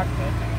Stockton.